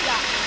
Yeah.